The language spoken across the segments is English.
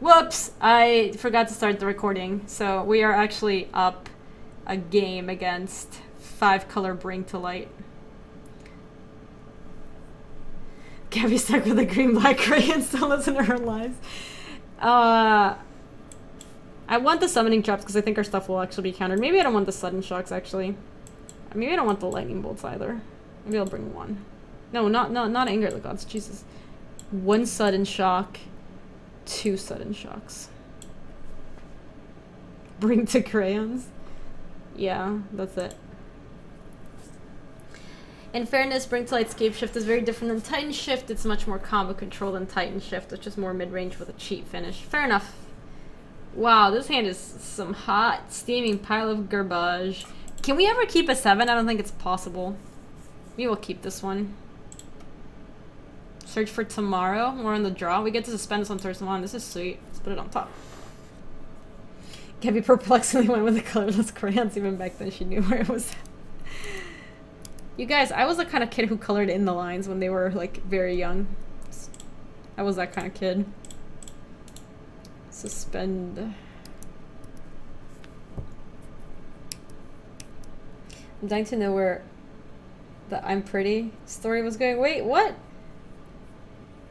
Whoops! I forgot to start the recording. So we are actually up a game against five color bring to light. Gaby stuck with a green black gray still listen to her lies. Uh, I want the summoning traps because I think our stuff will actually be countered. Maybe I don't want the sudden shocks actually. Maybe I don't want the lightning bolts either. Maybe I'll bring one. No, not not not anger the gods. Jesus, one sudden shock, two sudden shocks. Bring to crayons. Yeah, that's it. In fairness, Bring to Light Scape Shift is very different than Titan Shift. It's much more combo control than Titan Shift, which is more mid-range with a cheap finish. Fair enough. Wow, this hand is some hot, steaming pile of garbage. Can we ever keep a 7? I don't think it's possible. We will keep this one. Search for tomorrow. We're on the draw. We get to suspend this on Thursday one. This is sweet. Let's put it on top. Gaby perplexingly went with the colorless crayons even back then she knew where it was You guys, I was the kind of kid who colored in the lines when they were like very young. I was that kind of kid. Suspend. I'm dying to know where the I'm pretty story was going. Wait, what?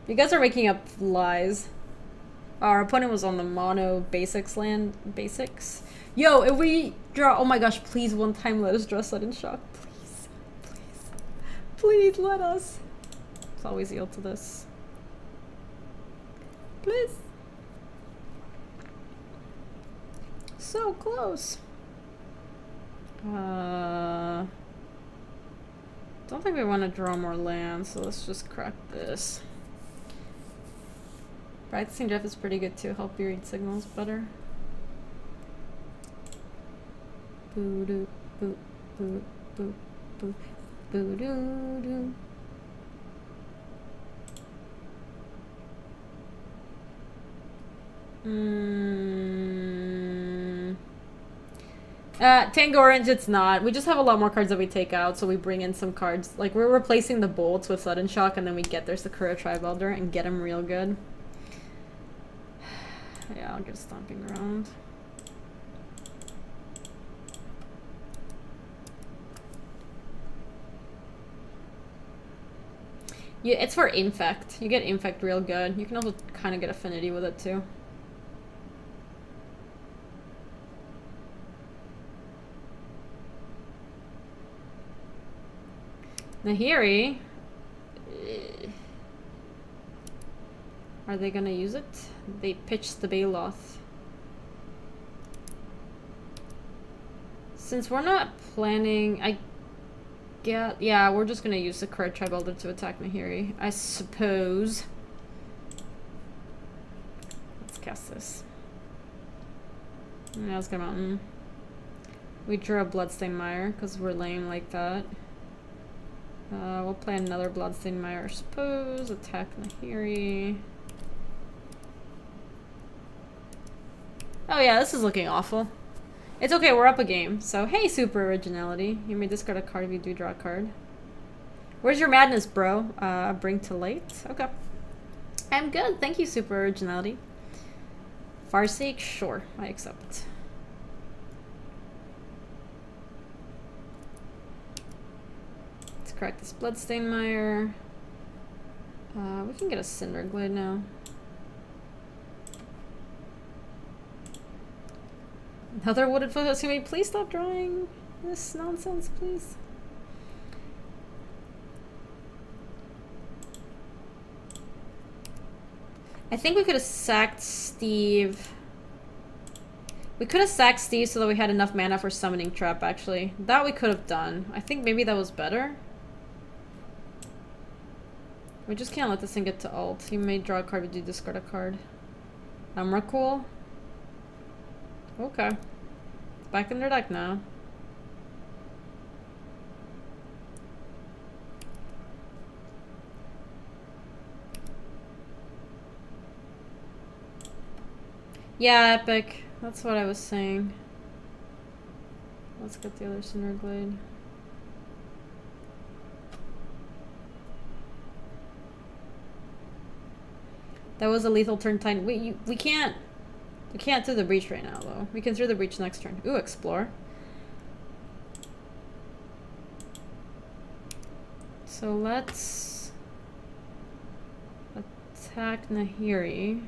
You guys are making up lies. Our opponent was on the mono basics land basics. Yo, if we draw, oh my gosh, please one time let us draw sudden shock. Please, please, please let us. It's always yield to this. Please. So close. Uh, don't think we want to draw more land, so let's just crack this. Practicing Jeff is pretty good too, help you read signals better. Boo doo boo boo boo boo boo doo doo. Uh, Tango Orange, it's not. We just have a lot more cards that we take out, so we bring in some cards. Like, we're replacing the bolts with Sudden Shock, and then we get their Sakura Tribe Elder and get them real good. Yeah, I'll get Stomping Ground. Yeah, it's for Infect. You get Infect real good. You can also kind of get Affinity with it, too. Nahiri. Eh, are they gonna use it? They pitched the Baloth. Since we're not planning, I get, yeah, we're just gonna use the Kurt Tribe Elder to attack Nahiri, I suppose. Let's cast this. Yeah, let's get Mountain. We drew a Bloodstained Mire, because we're lame like that. Uh, we'll play another Bloodstained Mire, I suppose. Attack Nahiri. Oh yeah, this is looking awful. It's okay, we're up a game. So, hey, super originality. You may discard a card if you do draw a card. Where's your madness, bro? Uh, bring to light? Okay. I'm good. Thank you, super originality. Farseek? Sure, I accept. Let's crack this Bloodstained Mire. Uh, we can get a Cinderglade now. Another Wooded Foothills. Can we please stop drawing this nonsense, please? I think we could have sacked Steve. We could have sacked Steve so that we had enough mana for Summoning Trap, actually. That we could have done. I think maybe that was better. We just can't let this thing get to ult. He may draw a card, we do discard a card. Emrakul. Okay. Back in their deck now. Yeah, epic. That's what I was saying. Let's get the other Cinderglade. That was a lethal turn time. We you, we can't we can't through the breach right now though. We can through the breach next turn. Ooh, explore. So let's attack Nahiri.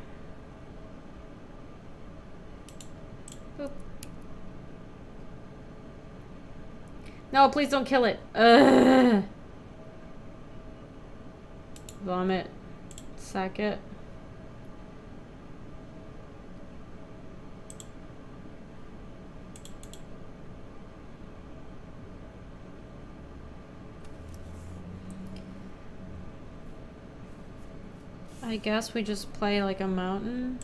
No, please don't kill it. Ugh. Vomit. Sack it. I guess we just play like a mountain.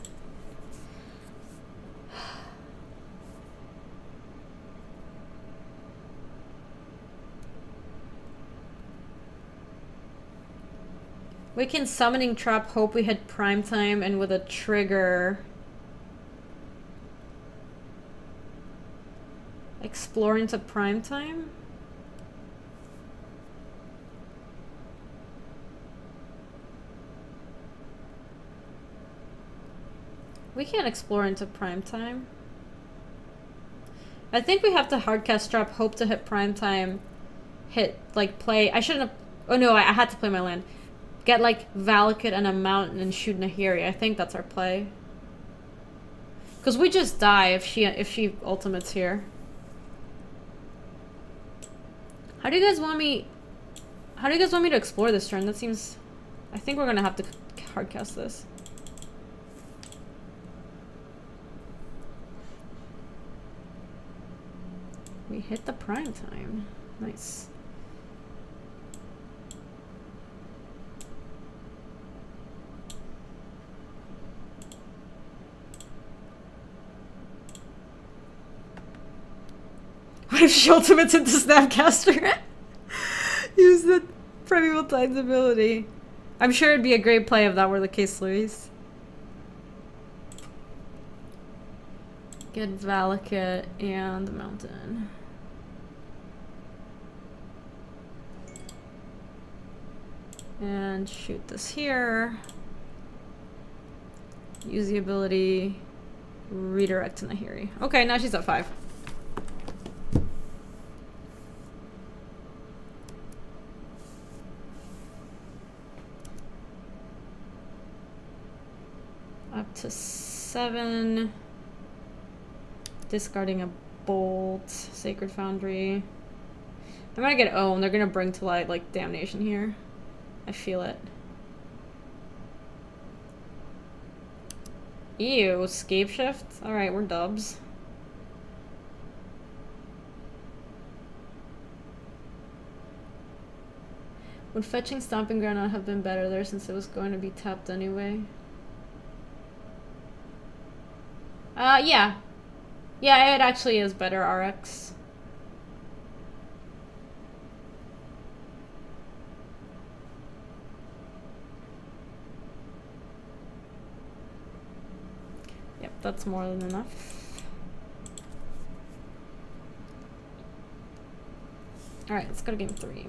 We can summoning trap, hope we had prime time, and with a trigger. Explore into prime time? We can't explore into prime time. I think we have to hardcast trap, hope to hit prime time, hit, like, play. I shouldn't have. Oh no, I, I had to play my land. Get, like, Valakut and a mountain and shoot Nahiri. I think that's our play. Because we just die if she if she ultimates here. How do you guys want me... How do you guys want me to explore this turn? That seems... I think we're gonna have to hardcast this. We hit the prime time. Nice. What if she ultimates into Snapcaster? Use the Primeval Titan's ability. I'm sure it'd be a great play if that were the case, Luis. Get Valakut and the mountain. And shoot this here. Use the ability. Redirect Nahiri. Okay, now she's at five. Up to seven. Discarding a bolt. Sacred Foundry. I'm gonna get owned. They're gonna bring to light, like, damnation here. I feel it. Ew, scape shift? Alright, we're dubs. Would fetching Stomping Ground not have been better there since it was going to be tapped anyway? Uh, yeah. Yeah, it actually is better RX. That's more than enough. Alright, let's go to game three.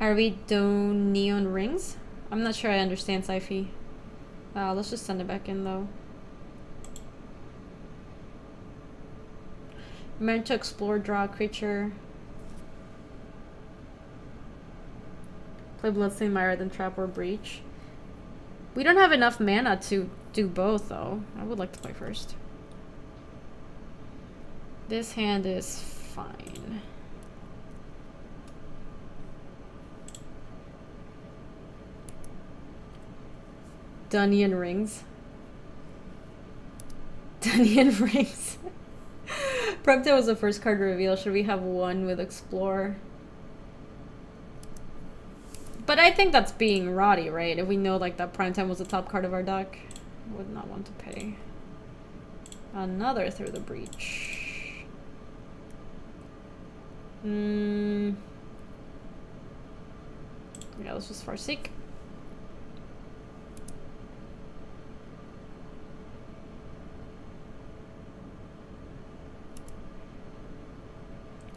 Are we doing neon rings? I'm not sure I understand Sci-Fi. Uh, let's just send it back in though. Meant to explore, draw a creature. Play Bloodstained Mire, then Trap or Breach. We don't have enough mana to do both though. I would like to play first. This hand is fine. Dunyan rings. Dunyan rings. Prempto was the first card reveal. Should we have one with Explore? But I think that's being Roddy, right? If we know like that Prime Time was the top card of our deck, would not want to pay. Another through the breach. Hmm. Yeah, let's just Farseek.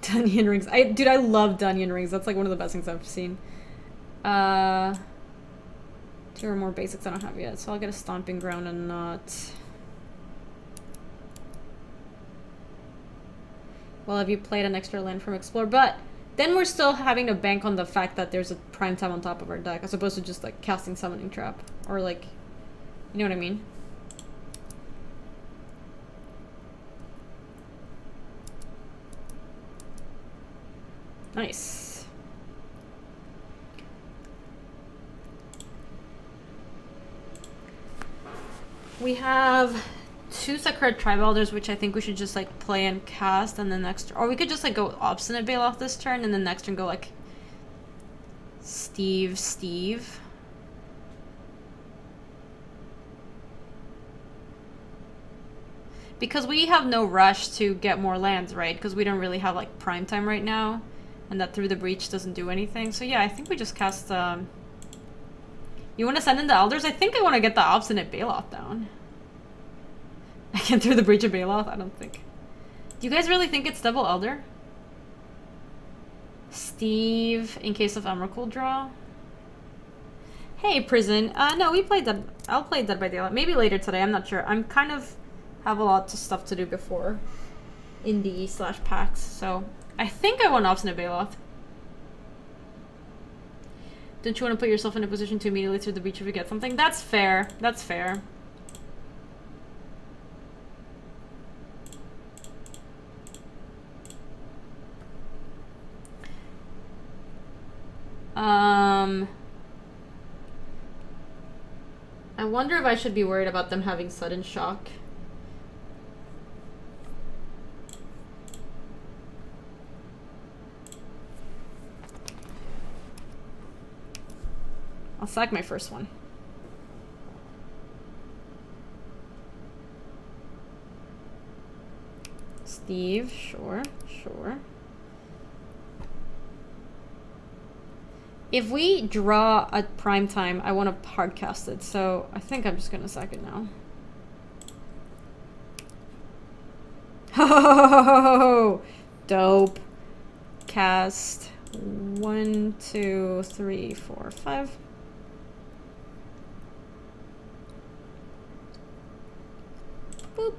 Dunyan rings. I dude, I love Dunyan rings. That's like one of the best things I've seen. Uh, two or more basics I don't have yet, so I'll get a Stomping Ground and not... Well, have you played an extra land from Explore? But then we're still having to bank on the fact that there's a prime time on top of our deck, as opposed to just like casting Summoning Trap. Or like, you know what I mean? Nice. We have two Sakura Tribe Elders, which I think we should just like play and cast, and then next, or we could just like go Obstinate Baloth this turn, and then next turn go like Steve, Steve. Because we have no rush to get more lands, right? Because we don't really have like prime time right now, and that through the breach doesn't do anything. So yeah, I think we just cast. Um... You want to send in the elders? I think I want to get the obstinate Baloth down. I can through the breach of Baloth? I don't think. Do you guys really think it's double Elder? Steve, in case of Emrakul draw? Hey, Prison. Uh, no, we played Dead. I'll play Dead by Daylight. Maybe later today. I'm not sure. I'm kind of have a lot of stuff to do before indie slash packs. So I think I want Obstinate Baloth. Don't you want to put yourself in a position to immediately through the breach if you get something? That's fair. That's fair. Um, I wonder if I should be worried about them having sudden shock. I'll sack my first one. Steve, sure, sure. If we draw a prime time, I want to hardcast it, so I think I'm just gonna sack it now. Oh, dope. Cast one, two, three, four, five. Boop.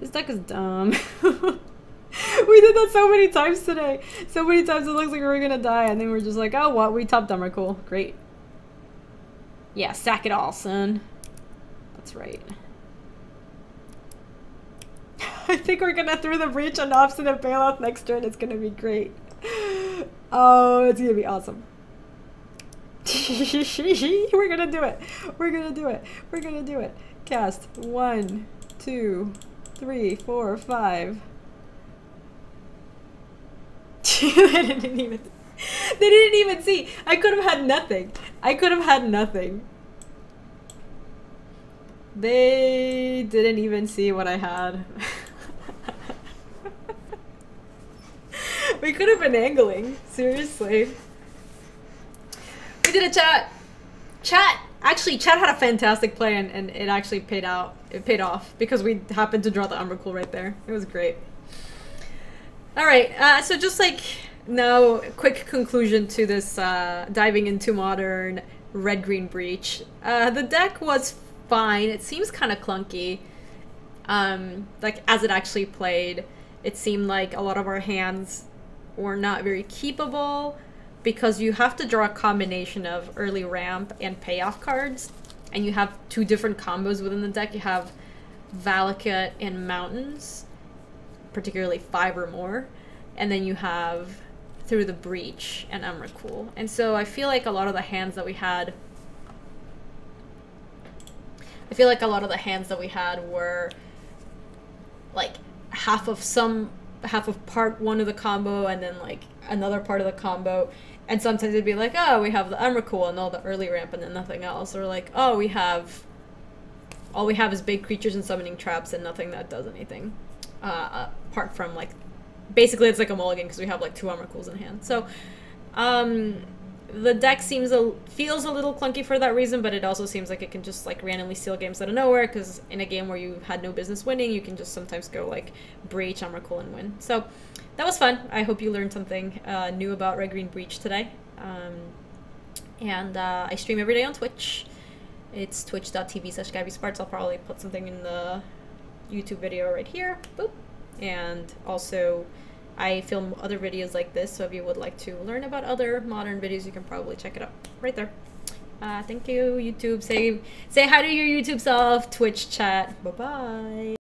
This deck is dumb. we did that so many times today. So many times it looks like we are gonna die, and then we're just like, oh, what? We top them are cool. Great. Yeah, sack it all, son. That's right. I think we're gonna throw the breach on Obstinate Baloth next turn. It's gonna be great. Oh, it's gonna be awesome. we're gonna do it. We're gonna do it. We're gonna do it. Cast one, two, three, four, five. they didn't even they didn't even see. I could have had nothing. I could have had nothing. They didn't even see what I had. we could have been angling. Seriously. We did a chat. Chat. Actually, chat had a fantastic play and, and it actually paid out. It paid off because we happened to draw the Emrakul right there. It was great. All right, uh, so just like now, quick conclusion to this uh, diving into modern red green breach. Uh, the deck was fine. It seems kind of clunky. Um, like as it actually played, it seemed like a lot of our hands were not very keepable because you have to draw a combination of early ramp and payoff cards, and you have two different combos within the deck. You have Valakut and Mountains particularly five or more, and then you have through the breach and Emrakul. And so I feel like a lot of the hands that we had I feel like a lot of the hands that we had were like half of some half of part one of the combo and then like another part of the combo. And sometimes it'd be like, oh, we have the Emrakul and all the early ramp and then nothing else. Or like, oh, we have all we have is big creatures and summoning traps and nothing that does anything uh, apart from like basically it's like a mulligan because we have like two Emrakuls in hand. So um, the deck seems a feels a little clunky for that reason, but it also seems like it can just like randomly steal games out of nowhere because in a game where you had no business winning, you can just sometimes go like breach on Emrakul and win. So that was fun. I hope you learned something uh, new about Red Green Breach today. Um, and uh, I stream every day on Twitch. It's twitch.tv slash Gaby Spartz. I'll probably put something in the YouTube video right here. Boop. And also, I film other videos like this, so if you would like to learn about other modern videos, you can probably check it out right there. Uh, thank you, YouTube. Say say hi to your YouTube self, Twitch chat. Bye bye.